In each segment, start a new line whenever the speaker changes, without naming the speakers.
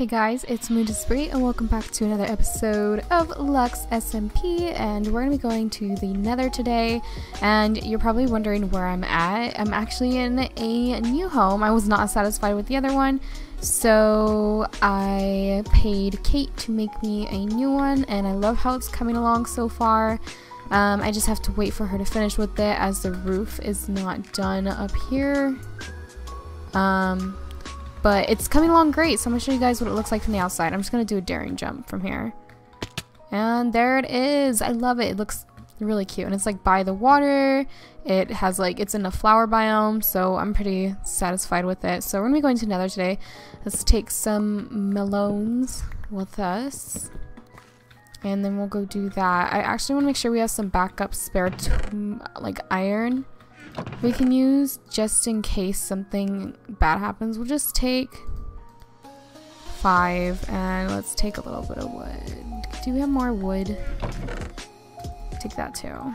Hey guys, it's Moon and welcome back to another episode of Lux SMP and we're going to be going to the nether today and you're probably wondering where I'm at. I'm actually in a new home. I was not satisfied with the other one so I paid Kate to make me a new one and I love how it's coming along so far. Um, I just have to wait for her to finish with it as the roof is not done up here. Um, but it's coming along great, so I'm going to show you guys what it looks like from the outside. I'm just going to do a daring jump from here. And there it is. I love it. It looks really cute. And it's like by the water. It has like, it's in a flower biome, so I'm pretty satisfied with it. So we're going to be going to Nether today. Let's take some melons with us. And then we'll go do that. I actually want to make sure we have some backup spare like iron we can use just in case something bad happens. We'll just take five and let's take a little bit of wood. Do we have more wood? Take that too.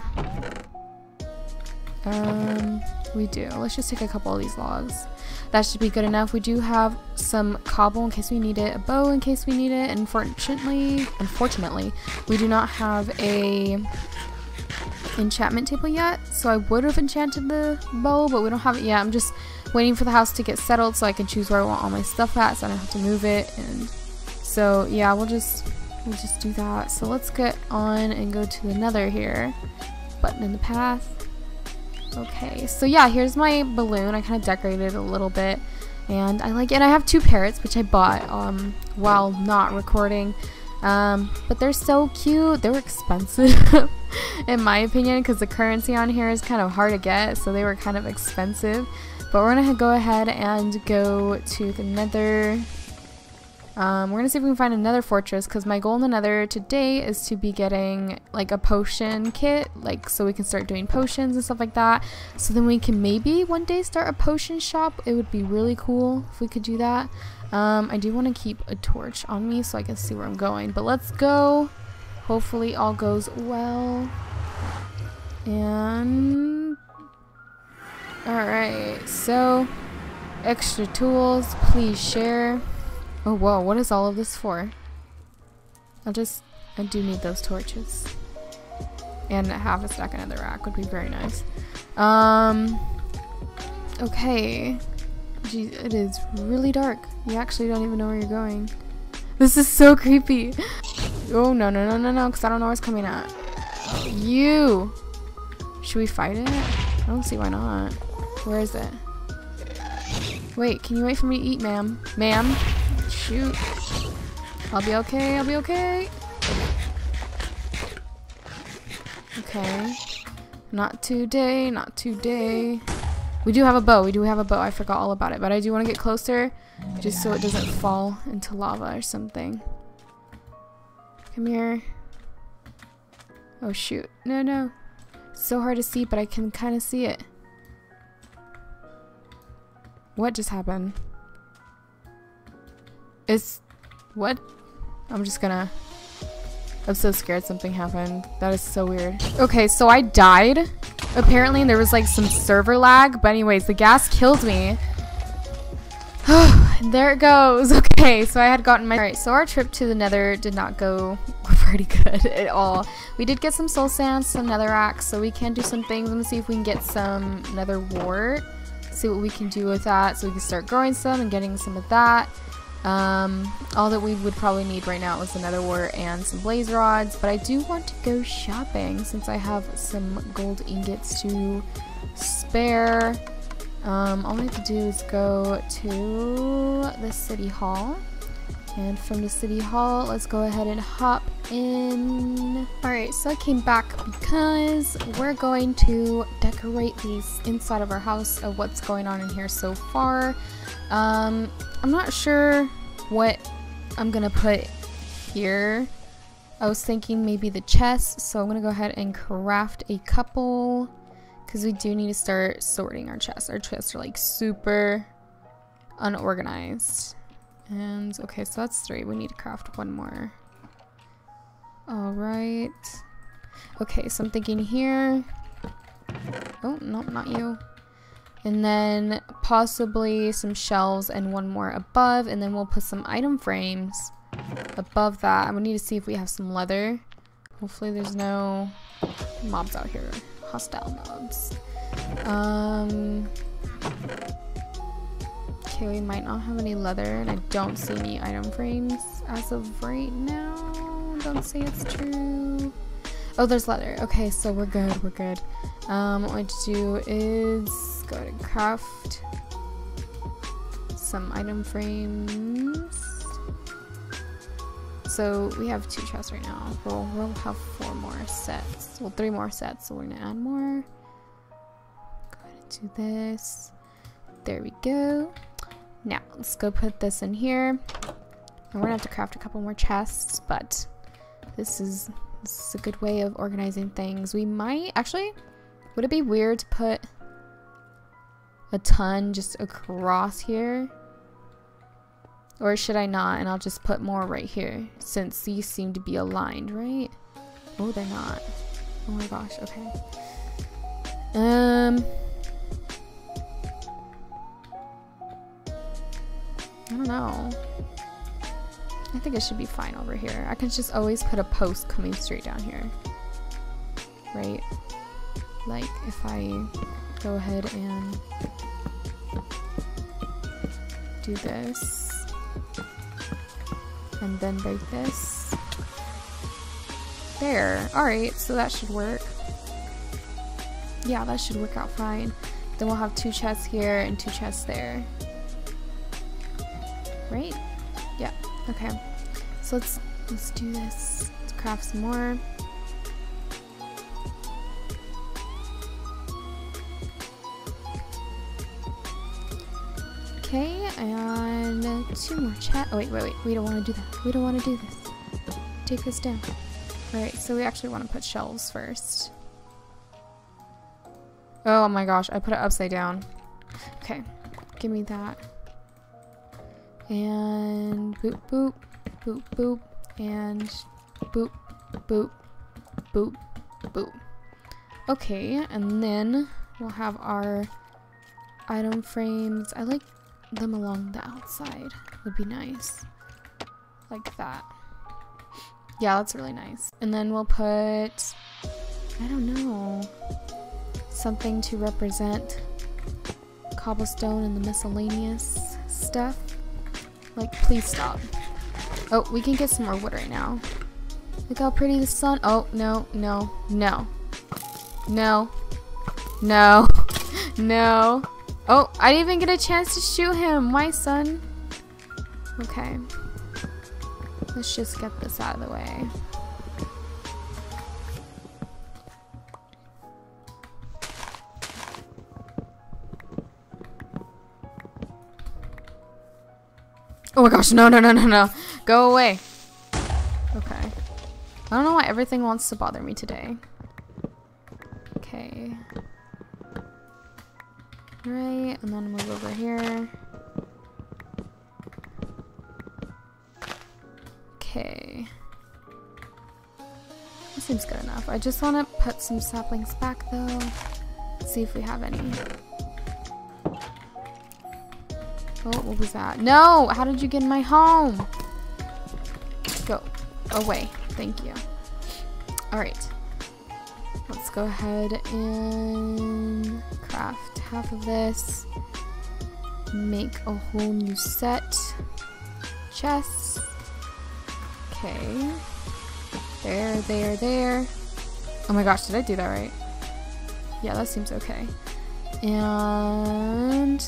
Um, we do. Let's just take a couple of these logs. That should be good enough. We do have some cobble in case we need it, a bow in case we need it. Unfortunately, unfortunately, we do not have a enchantment table yet, so I would have enchanted the bow, but we don't have it yet. I'm just waiting for the house to get settled so I can choose where I want all my stuff at, so I don't have to move it. And so yeah, we'll just we'll just do that. So let's get on and go to the nether here. Button in the path. Okay, so yeah, here's my balloon. I kind of decorated it a little bit. And I like it. I have two parrots, which I bought um, while not recording. Um, but they're so cute. They were expensive, in my opinion, because the currency on here is kind of hard to get, so they were kind of expensive. But we're gonna go ahead and go to the nether. Um, we're gonna see if we can find another fortress because my goal in the nether today is to be getting like a potion kit, like so we can start doing potions and stuff like that. So then we can maybe one day start a potion shop. It would be really cool if we could do that. Um, I do want to keep a torch on me so I can see where I'm going. But let's go. Hopefully all goes well. And... Alright, so... Extra tools, please share. Oh, whoa, what is all of this for? I'll just... I do need those torches. And half a stack netherrack would be very nice. Um... Okay. It is really dark. You actually don't even know where you're going. This is so creepy. Oh, no, no, no, no, no, because I don't know where it's coming at. You! Should we fight it? I don't see why not. Where is it? Wait, can you wait for me to eat, ma'am? Ma'am? Shoot. I'll be okay, I'll be okay. Okay. Not today, not today. We do have a bow. We do have a bow. I forgot all about it. But I do want to get closer just so it doesn't fall into lava or something. Come here. Oh, shoot. No, no. It's so hard to see, but I can kind of see it. What just happened? It's... What? I'm just gonna... I'm so scared something happened. That is so weird. Okay, so I died Apparently there was like some server lag, but anyways, the gas killed me. there it goes. Okay, so I had gotten my... Alright, so our trip to the nether did not go pretty good at all. We did get some soul sands, some netherrack, so we can do some things. Let me see if we can get some nether wart. See what we can do with that so we can start growing some and getting some of that. Um, all that we would probably need right now is nether wart and some blaze rods, but I do want to go shopping since I have some gold ingots to spare. Um, all I have to do is go to the city hall. And from the city hall, let's go ahead and hop in. Alright, so I came back because we're going to decorate these inside of our house of what's going on in here so far. Um, I'm not sure what I'm gonna put here. I was thinking maybe the chest, so I'm gonna go ahead and craft a couple because we do need to start sorting our chests. Our chests are like super unorganized. And okay, so that's three. We need to craft one more. All right. Okay, so I'm thinking here. Oh, no, not you. And then possibly some shelves and one more above. And then we'll put some item frames above that. I'm gonna need to see if we have some leather. Hopefully there's no mobs out here. Hostile mobs. Um, okay, we might not have any leather, and I don't see any item frames as of right now. Don't say it's true. Oh, there's leather. Okay, so we're good. We're good. Um, what I to do is go ahead and craft some item frames. So we have two chests right now. Well, we'll have four more sets. Well, three more sets, so we're gonna add more. Go ahead and do this. There we go. Now, let's go put this in here. And we're gonna have to craft a couple more chests, but this is, this is a good way of organizing things. We might, actually, would it be weird to put a ton just across here? Or should I not? And I'll just put more right here since these seem to be aligned, right? Oh, they're not. Oh my gosh, okay. Um... I don't know. I think it should be fine over here. I can just always put a post coming straight down here. Right? Like, if I go ahead and do this and then break this. There. Alright, so that should work. Yeah, that should work out fine. Then we'll have two chests here and two chests there. Right? Yeah. Okay. So let's let's do this. Let's craft some more. And uh, two more chat. Oh wait, wait, wait. We don't want to do that. We don't want to do this. Take this down. Alright, so we actually want to put shelves first. Oh my gosh, I put it upside down. Okay, give me that. And boop, boop, boop, boop, and boop, boop, boop, boop. Okay, and then we'll have our item frames. I like them along the outside would be nice. Like that. Yeah, that's really nice. And then we'll put, I don't know, something to represent cobblestone and the miscellaneous stuff. Like, please stop. Oh, we can get some more wood right now. Look how pretty the sun. Oh, no, no, no. No. No. no. Oh, I didn't even get a chance to shoot him. My son? Okay. Let's just get this out of the way. Oh my gosh, no, no, no, no, no. Go away. Okay. I don't know why everything wants to bother me today. Okay. Right, and then move over here. Okay. That seems good enough. I just want to put some saplings back though. See if we have any. Oh, what was that? No! How did you get in my home? Go. Away. Thank you. Alright. Let's go ahead and craft half of this. Make a whole new set. Chests. Okay. There, there, there. Oh my gosh, did I do that right? Yeah, that seems okay. And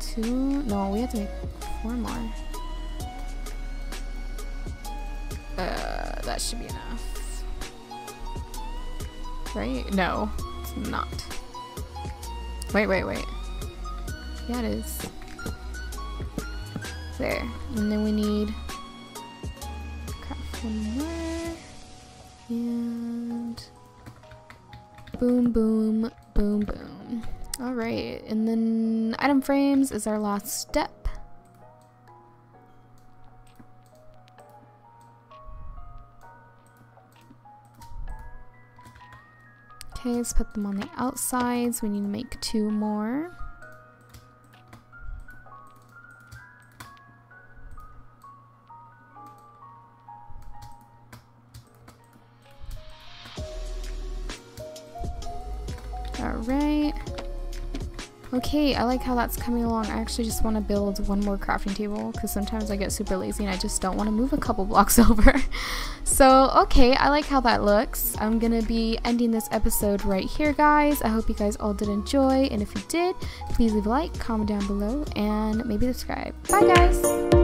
two. No, we have to make four more. Uh, that should be enough. Right? No, it's not. Wait, wait, wait. Yeah, it is. There. And then we need craft one more. And boom, boom, boom, boom. Alright, and then item frames is our last step. Okay, let's put them on the outsides. We need to make two more. Alright. Okay, I like how that's coming along. I actually just want to build one more crafting table because sometimes I get super lazy and I just don't want to move a couple blocks over. So, okay, I like how that looks. I'm to be ending this episode right here, guys. I hope you guys all did enjoy, and if you did, please leave a like, comment down below, and maybe subscribe. Bye, guys!